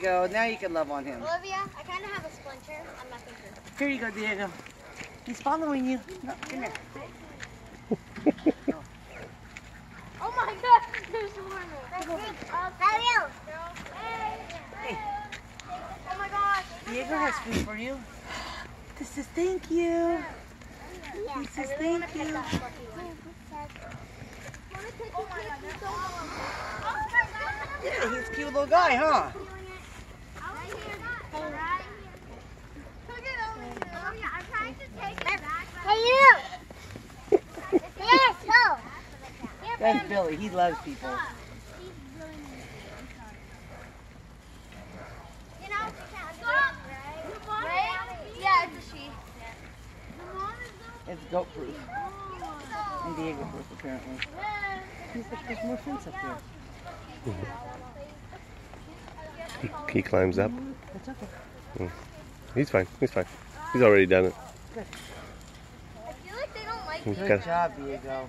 go. Now you can love on him. Olivia, I kind of have a splinter on my finger. Here you go, Diego. He's following you. No, come here. Oh my god, there's more. Fabio. Hey. Oh my gosh. Diego has food for you. This is thank you. He says thank you. Oh my god, Yeah, he's a cute little guy, huh? Hey you! Yes, go! That's Billy. He loves people. You know, right? Yeah, it's a she. It's goat proof. And Diego proof, apparently. He's like, there's more fence up here. He, he climbs up. Mm-hmm. That's okay. Mm. He's fine. He's fine. He's already done it. I feel like they don't like Good job, Diego.